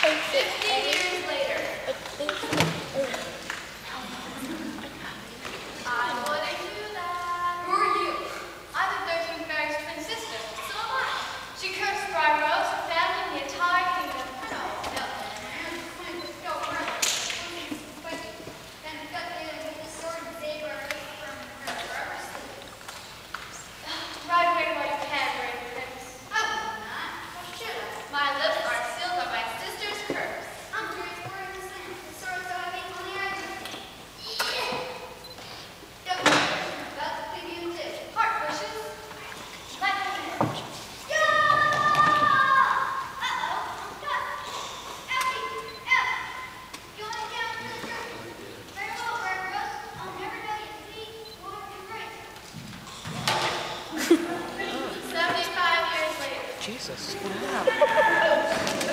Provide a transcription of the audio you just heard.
Fifty years later. Jesus. Wow.